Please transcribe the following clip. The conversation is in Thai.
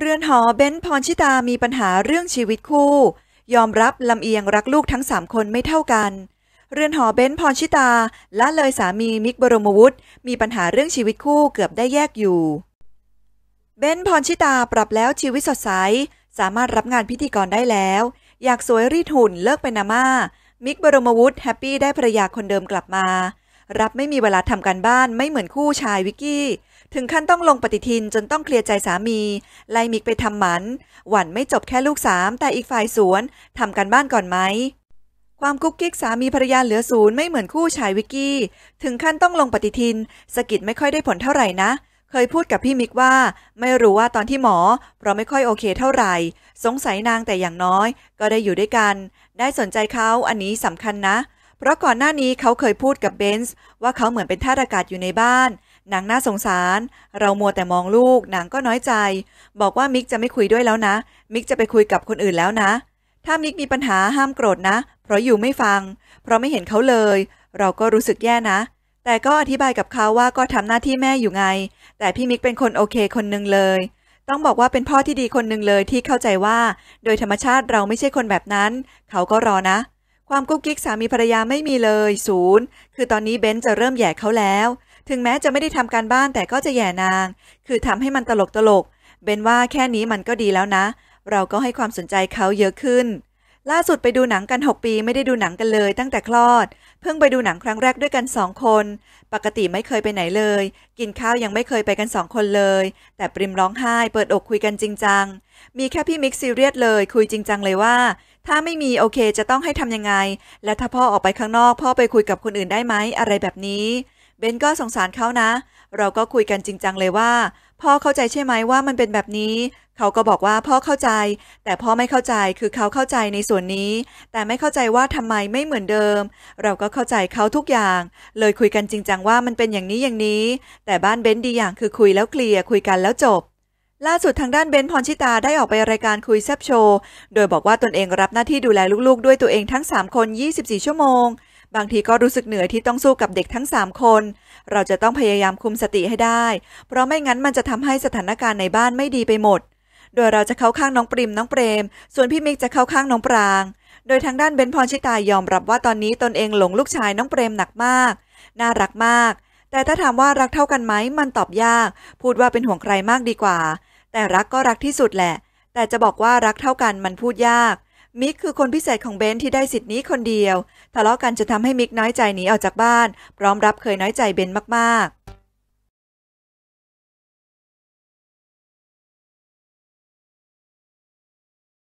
เรือนหอเบนซ์พรชิตามีปัญหาเรื่องชีวิตคู่ ยอมรับลำเอียงรักลูกทั้งสามคนไม่เท่ากัน เรือนหอเบนซ์พรชิตาละเลยสามีมิกบรมวุฒิมีปัญหาเรื่องชีวิตคู่เกือบได้แยกอยู่ เบนซ์พรชิตาปรับแล้วชีวิตสดใส สามารถรับงานพิธีกรได้แล้ว อยากสวยรีดหุ่นเลิกเป็นอาม่า มิกบรมวุฒิแฮปปี้ได้ภรรยาคนเดิมกลับมา รับไม่มีเวลาทำการบ้านไม่เหมือนคู่ชายวิกกี้ ถึงขั้นต้องลงปฏิทินจนต้องเคลียร์ใจสามี ไล่มิกไปทำหมัน หวั่นไม่จบแค่ลูกสาม แต่อีกฝ่ายสวนทำการบ้านก่อนไหม ความกุ๊กกิ๊กสามีภรรยาเหลือศูนย์ไม่เหมือนคู่ชายวิกกี้ ถึงขั้นต้องลงปฏิทินสกิดไม่ค่อยได้ผลเท่าไหร่นะ เคยพูดกับพี่มิกว่า ไม่รู้ว่าตอนที่หมอ เพราะไม่ค่อยโอเคเท่าไหร่ สงสัยนางแต่อย่างน้อย ก็ได้อยู่ด้วยกัน ได้สนใจเขาอันนี้สำคัญนะเพราะก่อนหน้านี้เขาเคยพูดกับเบนซ์ว่าเขาเหมือนเป็นท่าอากาศอยู่ในบ้าน นางน่าสงสาร เรามัวแต่มองลูกนางก็น้อยใจ บอกว่ามิกจะไม่คุยด้วยแล้วนะ มิกจะไปคุยกับคนอื่นแล้วนะ ถ้ามิกมีปัญหาห้ามโกรธนะ เพราะอยู่ไม่ฟัง เพราะไม่เห็นเขาเลย เราก็รู้สึกแย่นะ แต่ก็อธิบายกับเขาว่าก็ทำหน้าที่แม่อยู่ไง แต่พี่มิกเป็นคนโอเคคนหนึ่งเลย ต้องบอกว่าเป็นพ่อที่ดีคนหนึ่งเลยที่เข้าใจว่า โดยธรรมชาติเราไม่ใช่คนแบบนั้น เขาก็รอนะความกุ๊กกิ๊กสามีภรรยาไม่มีเลยศูนย์ คือตอนนี้เบนจะเริ่มแย่เขาแล้ว ถึงแม้จะไม่ได้ทำการบ้านแต่ก็จะแย่นาง คือทำให้มันตลกตลก เบนว่าแค่นี้มันก็ดีแล้วนะ เราก็ให้ความสนใจเขาเยอะขึ้น ล่าสุดไปดูหนังกัน 6 ปีไม่ได้ดูหนังกันเลย ตั้งแต่คลอด เพิ่งไปดูหนังครั้งแรกด้วยกันสองคน ปกติไม่เคยไปไหนเลย กินข้าวยังไม่เคยไปกันสองคนเลย แต่ปริมร้องไห้ เปิดอกคุยกันจริงจัง มีแค่พี่มิกซีเรียสเลย คุยจริงจังเลยว่าถ้าไม่มีโอเคจะต้องให้ทำยังไง และถ้าพ่อออกไปข้างนอก พ่อไปคุยกับคนอื่นได้ไหมอะไรแบบนี้ บนก็สงสารเขานะ เราก็คุยกันจริงจังเลยว่า พ่อเข้าใจใช่ไหมว่ามันเป็นแบบนี้ เขาก็บอกว่าพ่อเข้าใจ แต่พ่อไม่เข้าใจคือเขาเข้าใจในส่วนนี้ แต่ไม่เข้าใจว่าทำไมไม่เหมือนเดิม เราก็เข้าใจเขาทุกอย่าง เลยคุยกันจริงจังว่ามันเป็นอย่างนี้อย่างนี้ แต่บ้านเบนดีอย่างคือคุยแล้วเคลียร์คุยกันแล้วจบล่าสุดทางด้านเบนพรชิตาได้ออกไปรายการคุยแซบโชว์ โดยบอกว่าตนเองรับหน้าที่ดูแลลูกๆ ด้วยตัวเองทั้ง 3 คน 24 ชั่วโมง บางทีก็รู้สึกเหนื่อยที่ต้องสู้กับเด็กทั้ง 3 คน เราจะต้องพยายามคุมสติให้ได้ เพราะไม่งั้นมันจะทำให้สถานการณ์ในบ้านไม่ดีไปหมด โดยเราจะเข้าข้างน้องปริมน้องเปรม ส่วนพี่มิกจะเข้าข้างน้องปราง โดยทางด้านเบนพรชิตายอมรับว่าตอนนี้ตนเองหลงลูกชายน้องเปรมหนักมาก น่ารักมาก แต่ถ้าถามว่ารักเท่ากันไหมมันตอบยาก พูดว่าเป็นห่วงใครมากดีกว่า แต่รักก็รักที่สุดแหละ แต่จะบอกว่ารักเท่ากันมันพูดยาก มิกคือคนพิเศษของเบนที่ได้สิทธิ์นี้คนเดียว ทะเลาะกันจะทำให้มิกน้อยใจหนีออกจากบ้าน พร้อมรับเคยน้อยใจเบนมากๆ